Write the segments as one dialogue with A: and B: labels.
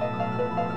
A: Música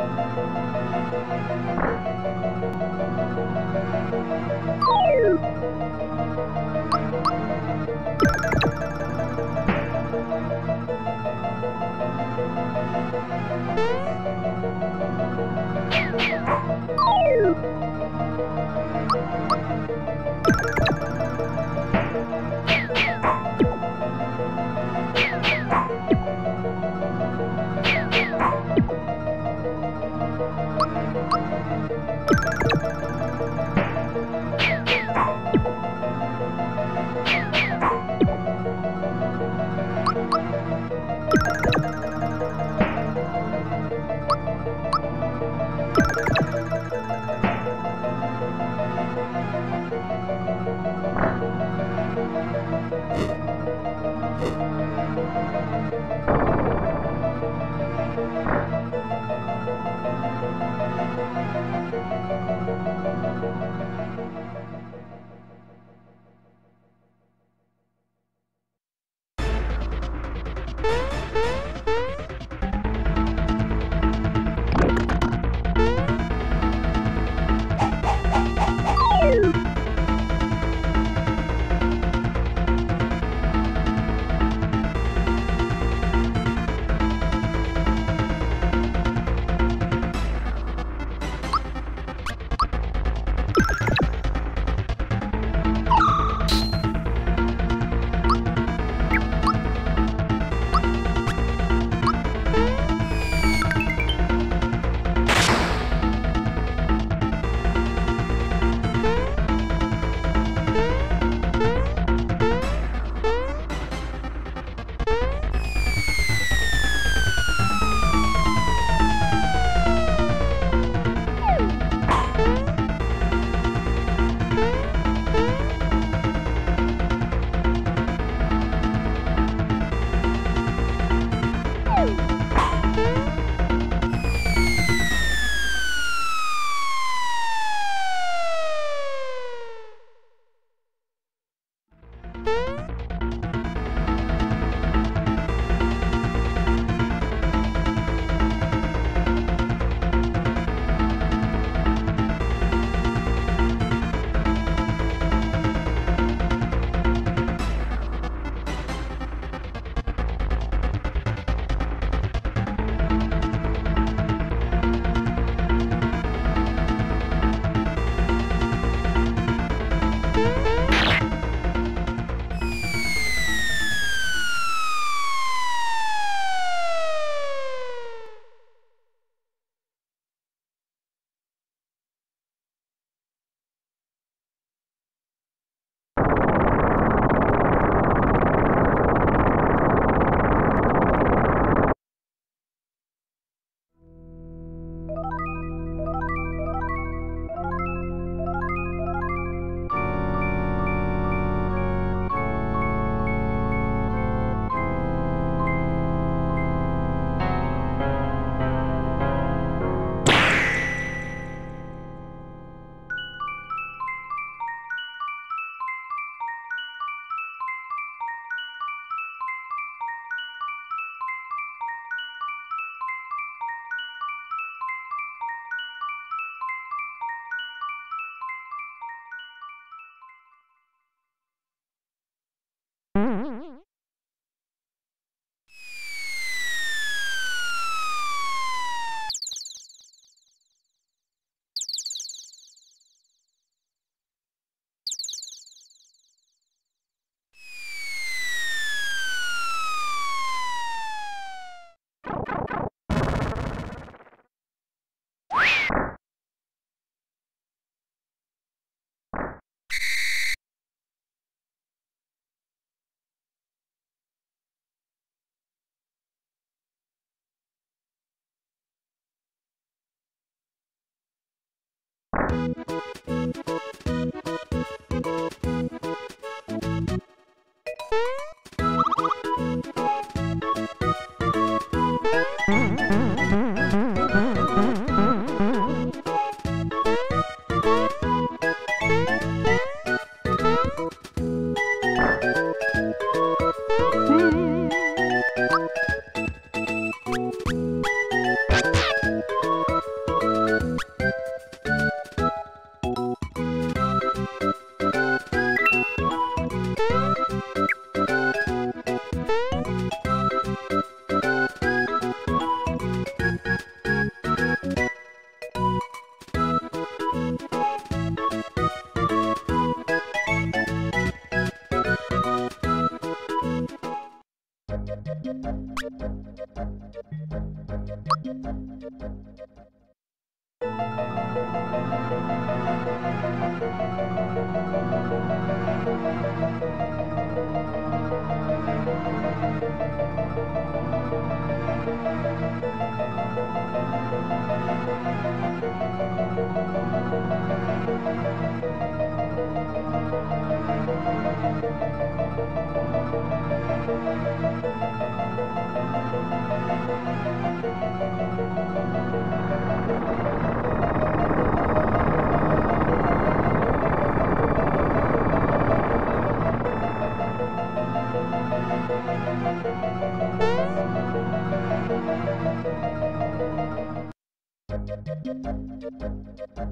A: Thank you.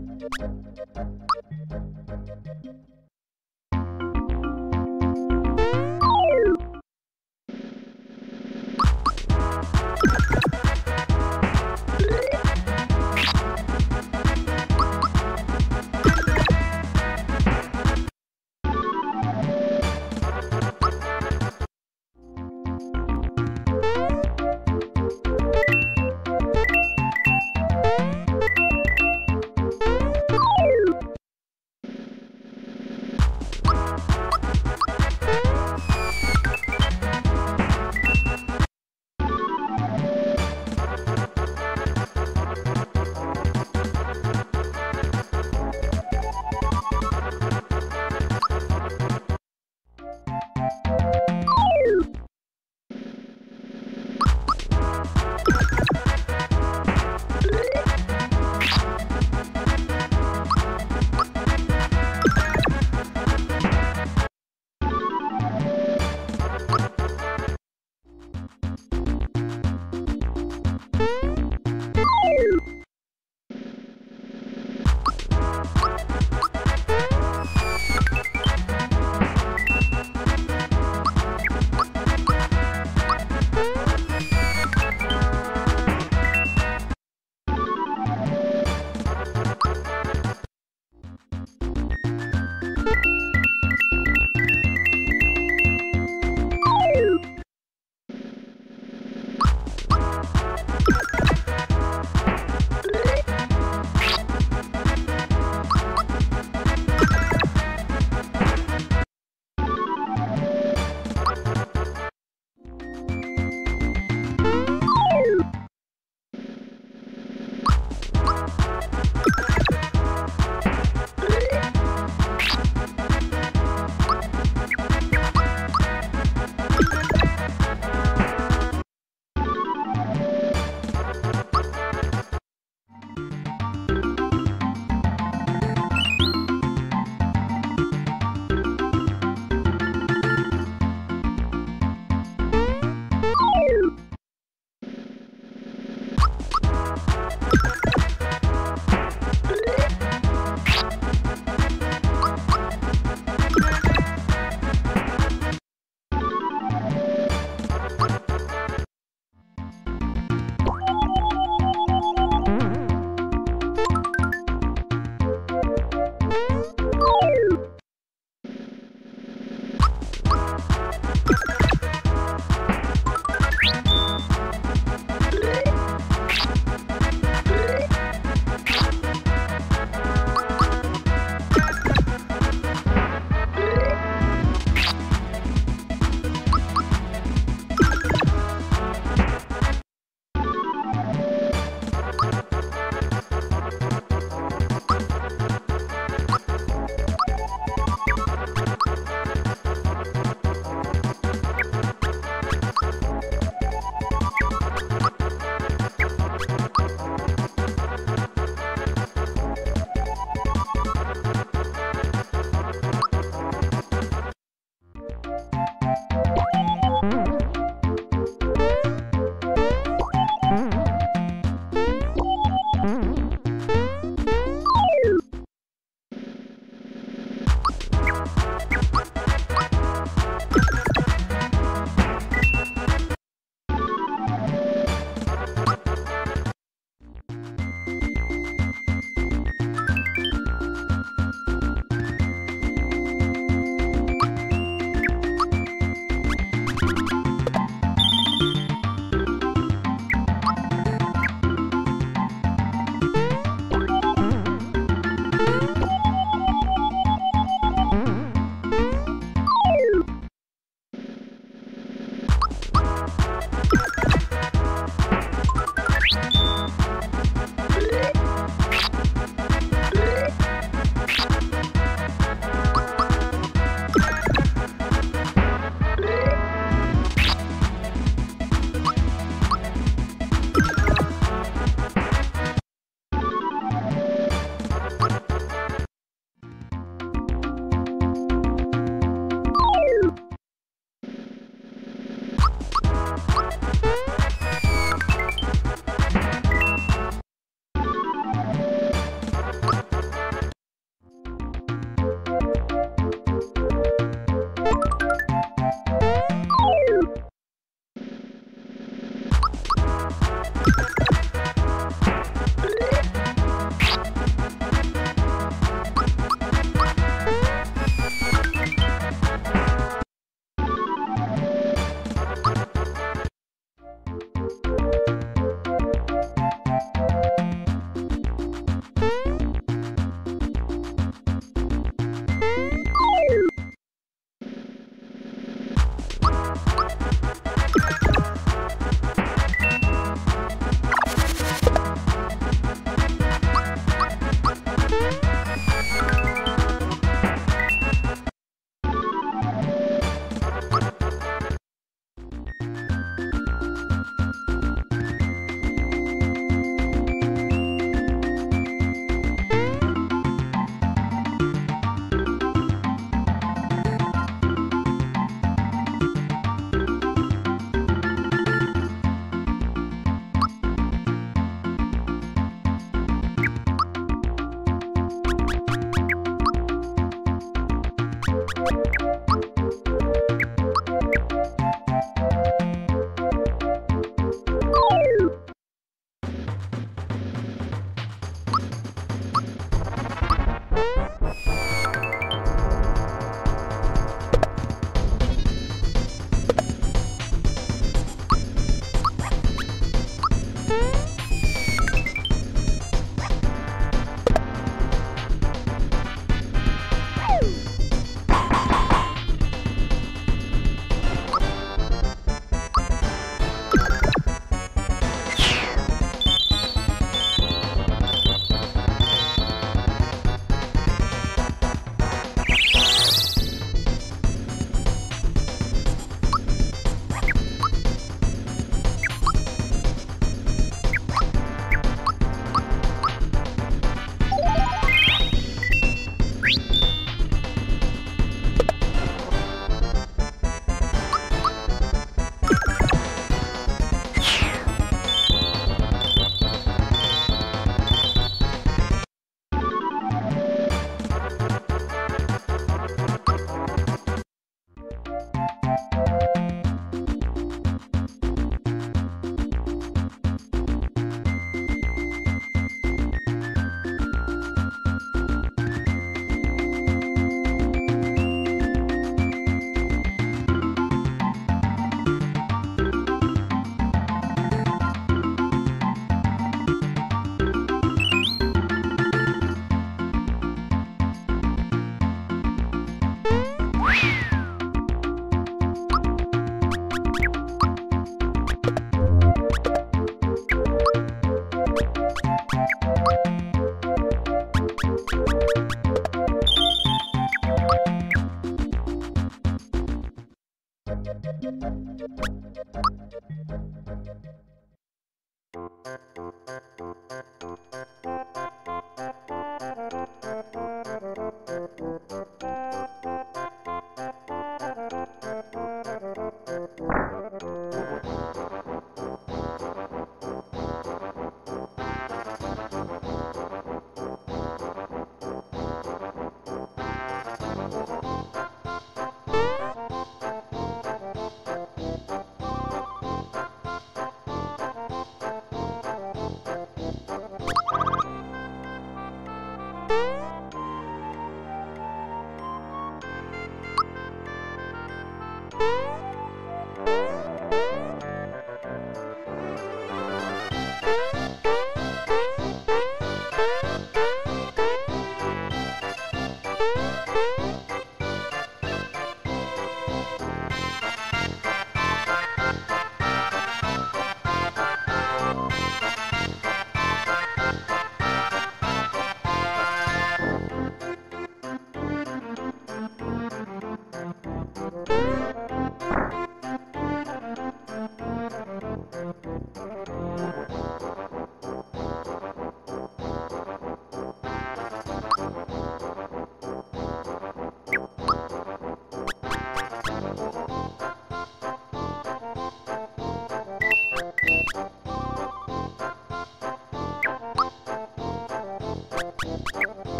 A: Thank you.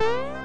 A: Bye.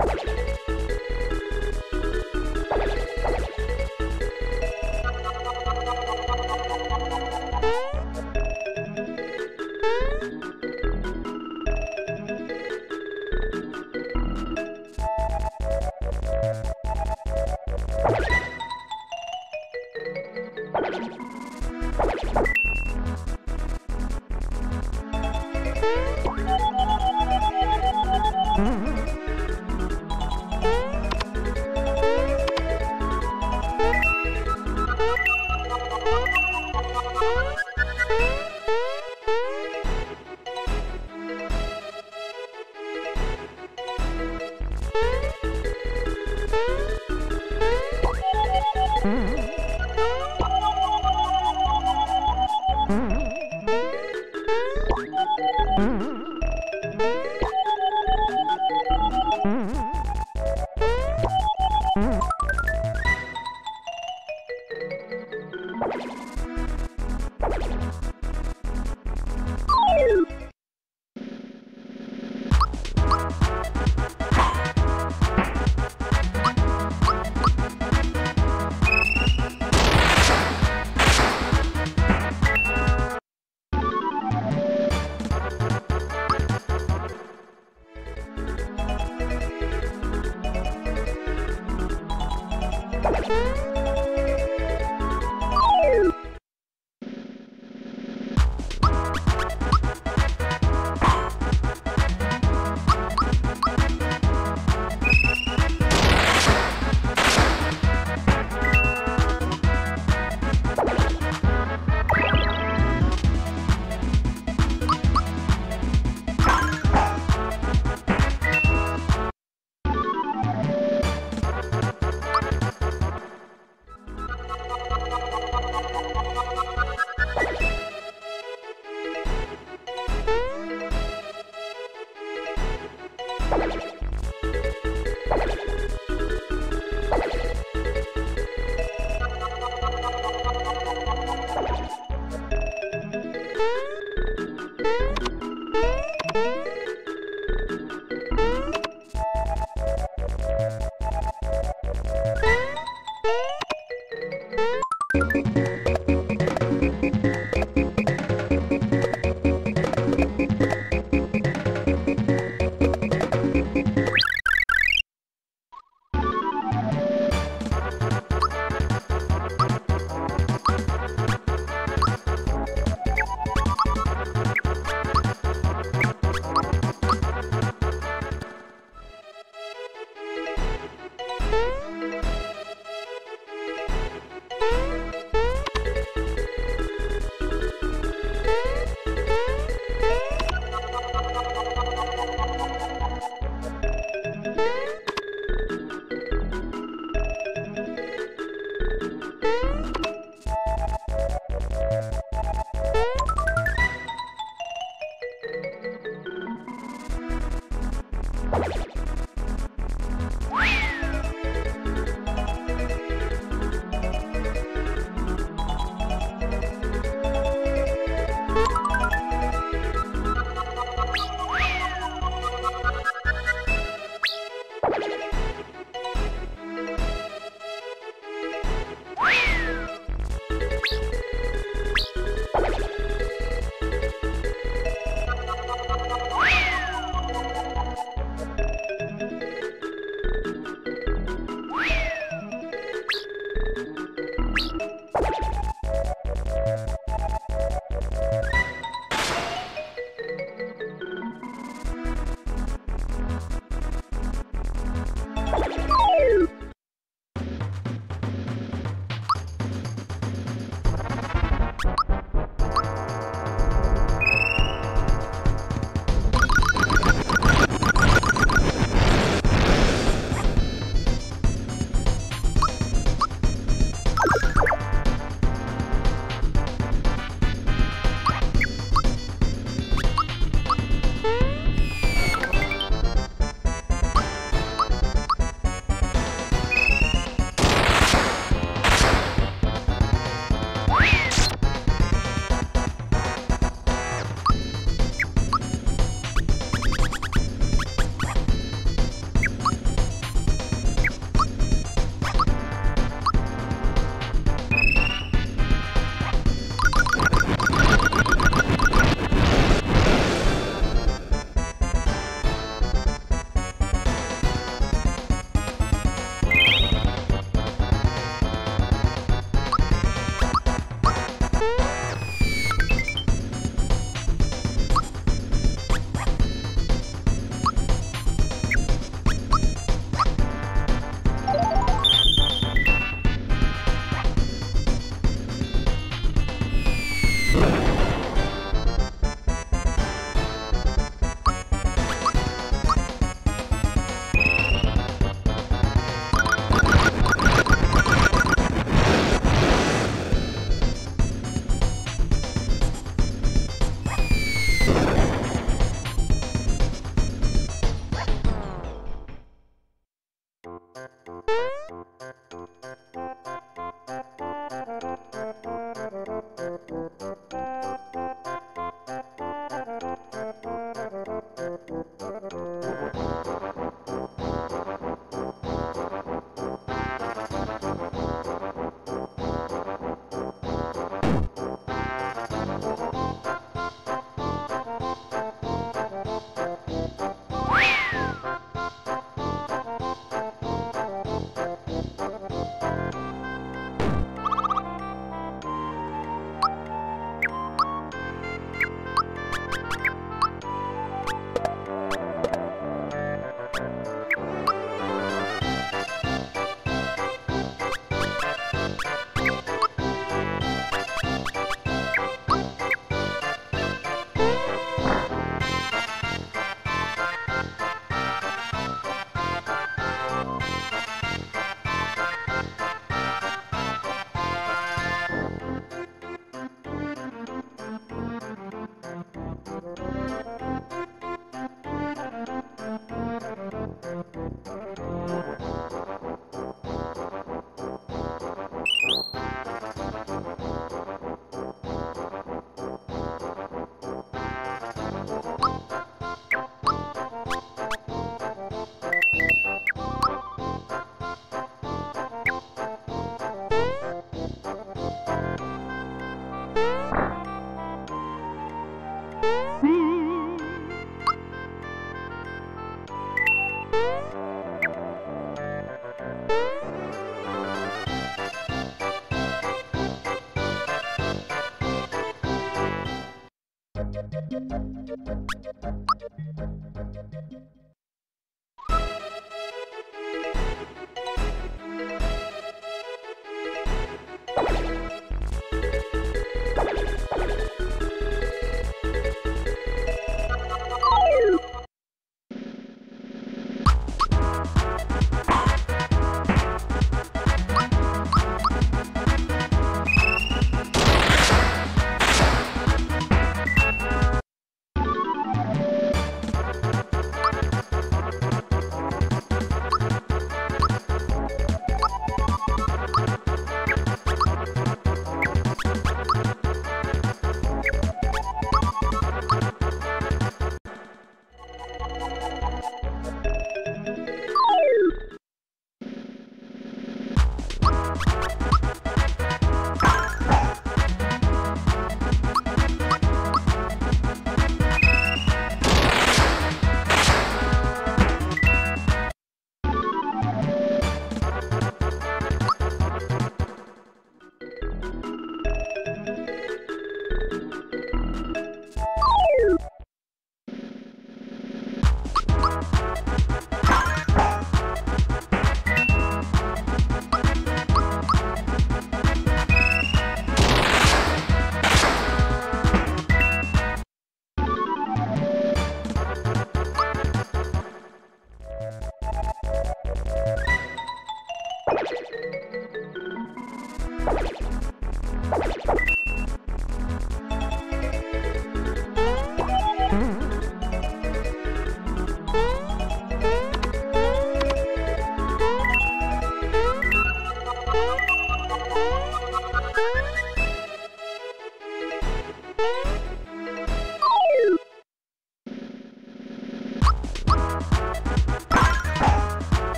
A: Thank you.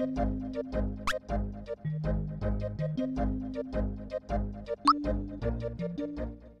A: Thank you.